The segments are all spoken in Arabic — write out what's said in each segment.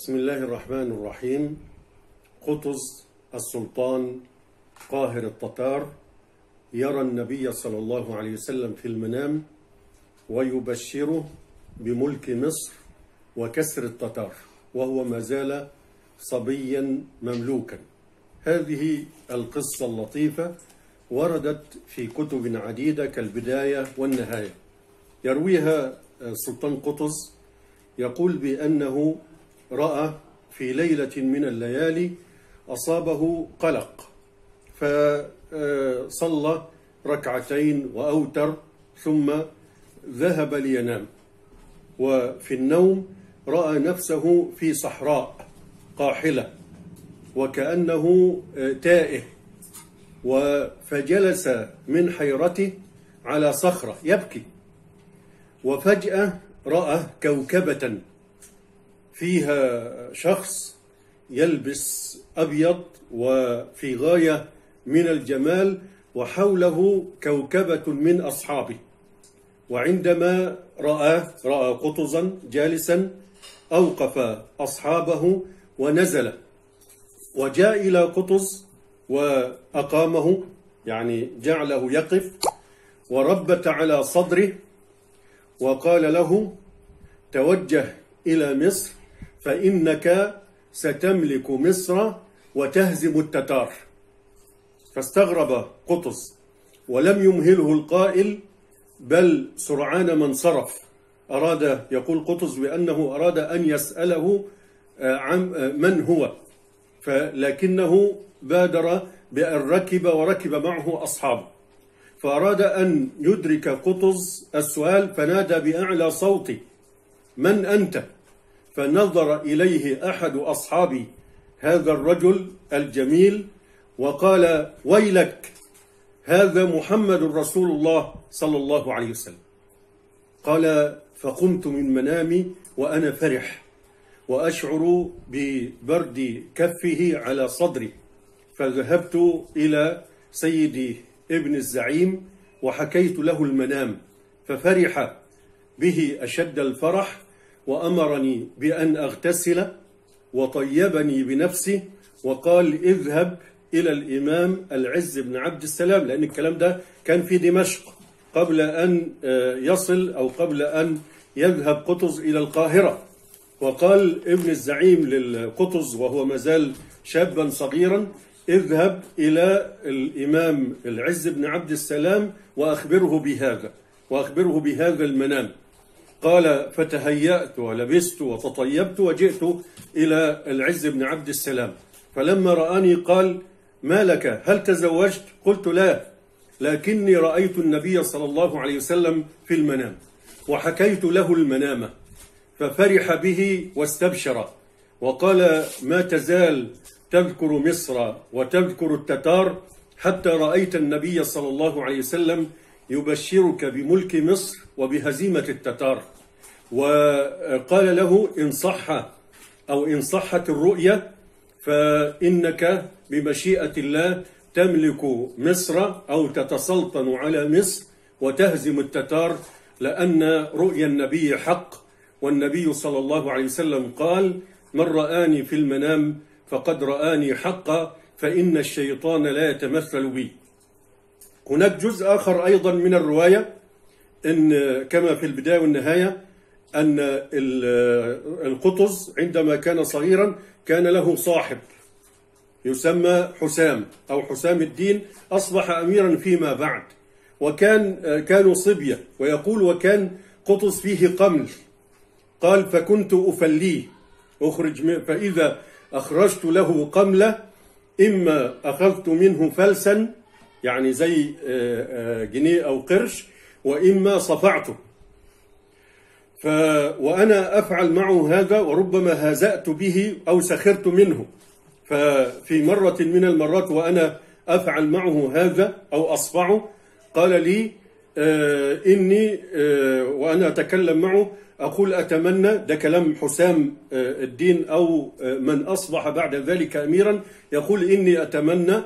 بسم الله الرحمن الرحيم. قطز السلطان قاهر التتار يرى النبي صلى الله عليه وسلم في المنام ويبشره بملك مصر وكسر التتار وهو ما زال صبيا مملوكا. هذه القصة اللطيفة وردت في كتب عديدة كالبداية والنهاية. يرويها السلطان قطز يقول بأنه رأى في ليلة من الليالي أصابه قلق فصلى ركعتين وأوتر ثم ذهب لينام. وفي النوم رأى نفسه في صحراء قاحلة وكأنه تائه فجلس من حيرته على صخرة يبكي. وفجأة رأى كوكبة فيها شخص يلبس أبيض وفي غاية من الجمال وحوله كوكبة من أصحابه. وعندما رأى رأى قطزا جالسا أوقف أصحابه ونزل. وجاء إلى قطز وأقامه يعني جعله يقف وربت على صدره وقال له توجه إلى مصر فإنك ستملك مصر وتهزم التتار. فاستغرب قطز ولم يمهله القائل بل سرعان من صرف. أراد يقول قطز بأنه أراد أن يسأله عن من هو. فلكنه بادر بأن ركب وركب معه أصحابه. فأراد أن يدرك قطز السؤال فنادى بأعلى صوت من أنت؟ فنظر إليه أحد أصحاب هذا الرجل الجميل وقال ويلك هذا محمد رسول الله صلى الله عليه وسلم. قال فقمت من منامي وأنا فرح وأشعر ببرد كفه على صدري فذهبت إلى سيدي ابن الزعيم وحكيت له المنام ففرح به أشد الفرح وأمرني بأن أغتسل وطيبني بنفسه وقال اذهب إلى الإمام العز بن عبد السلام لأن الكلام ده كان في دمشق قبل أن يصل أو قبل أن يذهب قطز إلى القاهرة. وقال ابن الزعيم للقطز وهو مازال شابا صغيرا اذهب إلى الإمام العز بن عبد السلام وأخبره بهذا وأخبره بهذا المنام. قال فتهيأت ولبست وتطيبت وجئت إلى العز بن عبد السلام. فلما رآني قال ما لك؟ هل تزوجت؟ قلت لا لكني رأيت النبي صلى الله عليه وسلم في المنام وحكيت له المنامة ففرح به واستبشر وقال ما تزال تذكر مصر وتذكر التتار حتى رأيت النبي صلى الله عليه وسلم يبشرك بملك مصر وبهزيمة التتار. وقال له إن صح أو إن صحت الرؤية فإنك بمشيئة الله تملك مصر أو تتسلطن على مصر وتهزم التتار لأن رؤيا النبي حق. والنبي صلى الله عليه وسلم قال من رآني في المنام فقد رآني حقا فإن الشيطان لا يتمثل بي. هناك جزء آخر أيضا من الرواية إن كما في البداية والنهاية أن القطز عندما كان صغيرا كان له صاحب يسمى حسام أو حسام الدين أصبح أميرا فيما بعد. وكان كانوا صبية ويقول وكان قطز فيه قمل. قال فكنت أفليه. أخرج فإذا أخرجت له قملة إما أخذت منه فلسا يعني زي جنيه أو قرش وإما صفعته. ف وأنا أفعل معه هذا وربما هزأت به أو سخرت منه. ففي مرة من المرات وأنا أفعل معه هذا أو أصفعه قال لي إني وأنا أتكلم معه أقول أتمنى ده كلام حسام الدين أو من أصبح بعد ذلك أميرا يقول إني أتمنى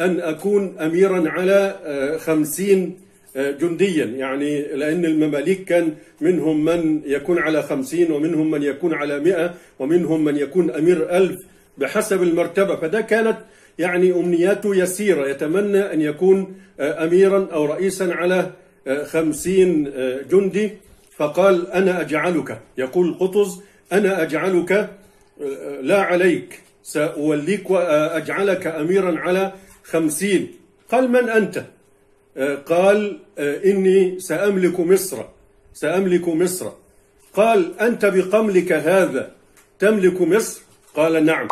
أن أكون أميرا على خمسين جنديا. يعني لأن المماليك كان منهم من يكون على خمسين ومنهم من يكون على مئة ومنهم من يكون أمير ألف بحسب المرتبة. فده كانت يعني أمنياته يسيرة. يتمنى أن يكون أميرا أو رئيسا على خمسين جندي. فقال أنا أجعلك. يقول قطز أنا أجعلك لا عليك. سأوليك وأجعلك أميرا على خمسين. قال من أنت؟ قال إني سأملك مصر. سأملك مصر. قال أنت بقملك هذا تملك مصر؟ قال نعم.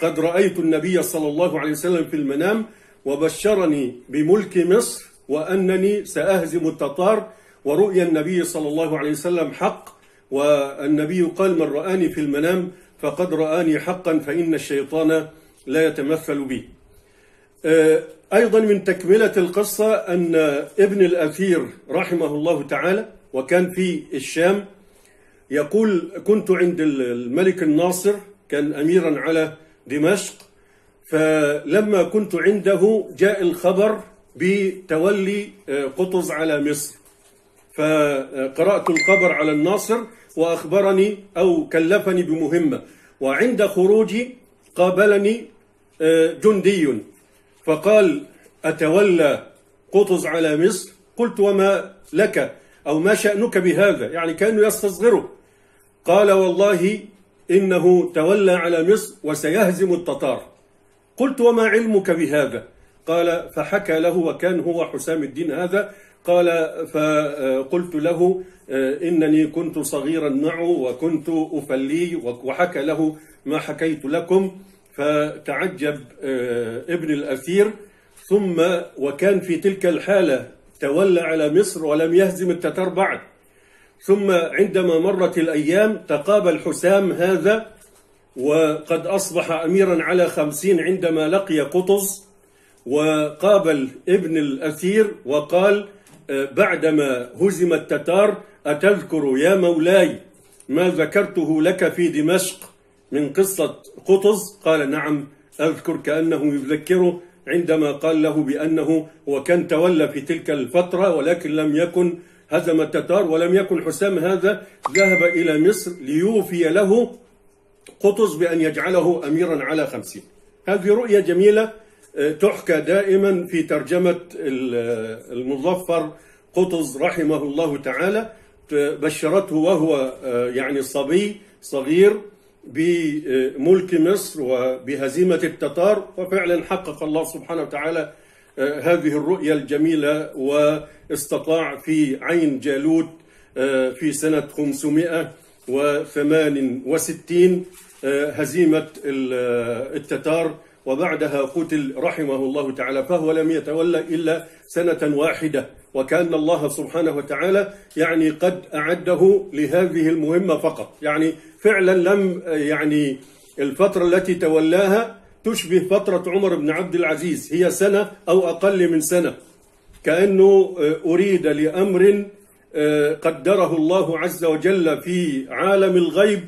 قد رأيت النبي صلى الله عليه وسلم في المنام وبشرني بملك مصر وأنني سأهزم التتار ورؤيا النبي صلى الله عليه وسلم حق. والنبي قال من رآني في المنام فقد رآني حقا فإن الشيطان لا يتمثل بي. أيضا من تكملة القصة أن ابن الأثير رحمه الله تعالى وكان في الشام يقول كنت عند الملك الناصر كان أميرا على دمشق فلما كنت عنده جاء الخبر بتولي قطز على مصر. فقرأت الخبر على الناصر وأخبرني أو كلفني بمهمة وعند خروجي قابلني جندي فقال أتولى قطز على مصر؟ قلت وما لك؟ أو ما شأنك بهذا؟ يعني كانوا يستصغره. قال والله إنه تولى على مصر وسيهزم التتار. قلت وما علمك بهذا؟ قال فحكى له وكان هو حسام الدين هذا. قال فقلت له إنني كنت صغيرا معه وكنت أفليه وحكى له ما حكيت لكم. فتعجب ابن الأثير ثم وكان في تلك الحالة تولى على مصر ولم يهزم التتار بعد. ثم عندما مرت الأيام تقابل حسام هذا وقد أصبح أميرا على خمسين عندما لقي قطز وقابل ابن الأثير وقال بعدما هزم التتار أتذكر يا مولاي ما ذكرته لك في دمشق؟ من قصة قطز قال نعم أذكر كأنه يذكره عندما قال له بأنه وكان تولى في تلك الفترة ولكن لم يكن هزم التتار ولم يكن حسام هذا ذهب إلى مصر ليوفي له قطز بأن يجعله أميرا على خمسين. هذه رؤية جميلة تحكى دائما في ترجمة المظفر قطز رحمه الله تعالى بشرته وهو يعني صبي صغير بملك مصر وبهزيمة التتار وفعلا حقق الله سبحانه وتعالى هذه الرؤية الجميلة واستطاع في عين جالوت في سنة 568 هزيمة التتار. وبعدها قتل رحمه الله تعالى فهو لم يتولى إلا سنة واحدة. وكأن الله سبحانه وتعالى يعني قد أعده لهذه المهمة فقط. يعني فعلا لم يعني الفترة التي تولاها تشبه فترة عمر بن عبد العزيز. هي سنة أو أقل من سنة. كأنه أريد لأمر قدره الله عز وجل في عالم الغيب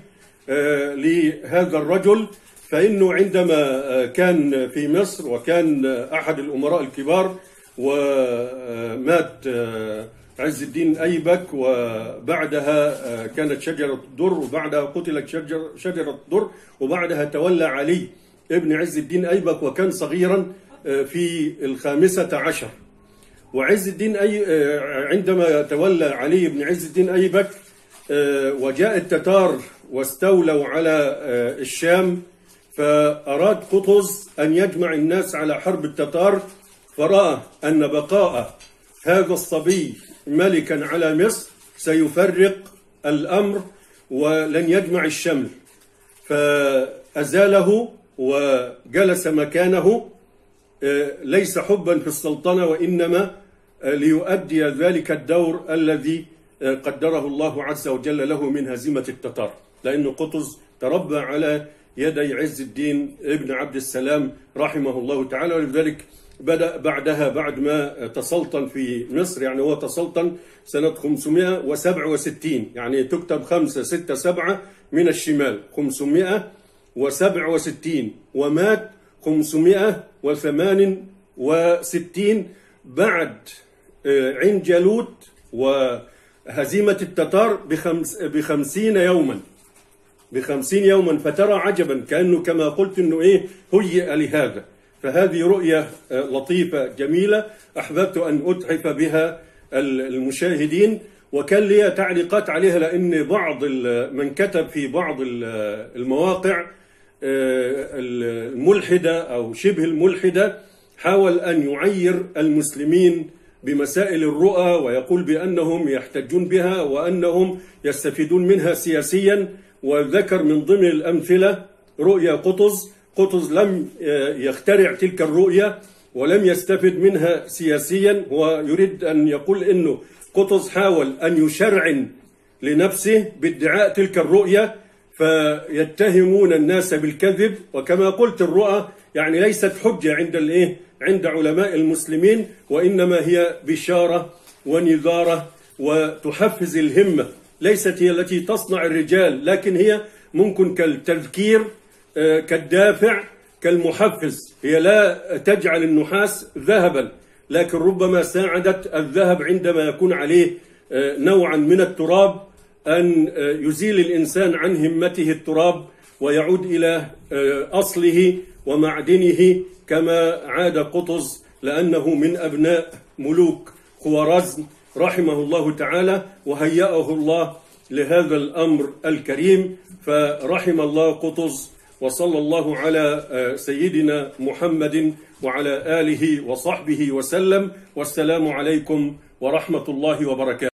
لهذا الرجل فإنه عندما كان في مصر وكان أحد الأمراء الكبار ومات عز الدين أيبك وبعدها كانت شجرة الدر وبعدها قتلت شجر شجرة الدر وبعدها تولى علي ابن عز الدين أيبك وكان صغيرا في الخامسة عشر. وعز الدين أي عندما تولى علي بن عز الدين أيبك وجاء التتار واستولوا على الشام فأراد قطز أن يجمع الناس على حرب التتار فرأى أن بقاء هذا الصبي ملكا على مصر سيفرق الأمر ولن يجمع الشمل. فأزاله وجلس مكانه ليس حبا في السلطنة وإنما ليؤدي ذلك الدور الذي قدره الله عز وجل له من هزيمة التتار. لأن قطز تربى على يدي عز الدين ابن عبد السلام رحمه الله تعالى ولذلك بدأ بعدها بعد ما تسلطن في مصر يعني هو تسلطن سنة 567 يعني تكتب 5 6 7 من الشمال. 567 ومات 568 بعد آه، عين جالوت وهزيمة التتار بخمس بخمسين يوما. بخمسين يوما فترى عجبا كأنه كما قلت أنه إيه هيئ لهذا. فهذه رؤية آه، لطيفة جميلة. أحببت أن أتحف بها المشاهدين. وكان لي تعليقات عليها لأن بعض من كتب في بعض ال- المواقع آه، الملحدة أو شبه الملحدة حاول أن يعير المسلمين بمسائل الرؤى ويقول بأنهم يحتجون بها وأنهم يستفيدون منها سياسيا. وذكر من ضمن الأمثلة رؤيا قطز. قطز لم آه، يخترع تلك الرؤية ولم يستفد منها سياسيا. ويريد أن يقول أنه قطز حاول أن يشرعن لنفسه بادعاء تلك الرؤية فيتهمون الناس بالكذب. وكما قلت الرؤى يعني ليست حجة عند الإيه؟ عند علماء المسلمين وإنما هي بشارة ونذارة وتحفز الهمة. ليست هي التي تصنع الرجال لكن هي ممكن كالتذكير آه، كالدافع كالمحفز. هي لا تجعل النحاس ذهبا لكن ربما ساعدت الذهب عندما يكون عليه آه، نوعا من التراب أن آه، يزيل الإنسان عن همته التراب ويعود إلى أصله ومعدنه كما عاد قطز لأنه من أبناء ملوك خوارزم. رحمه الله تعالى وهيأه الله لهذا الأمر الكريم. فرحم الله قطز وصلى الله على آه، سيدنا محمد وعلى آله وصحبه وسلم. والسلام عليكم ورحمة الله وبركاته.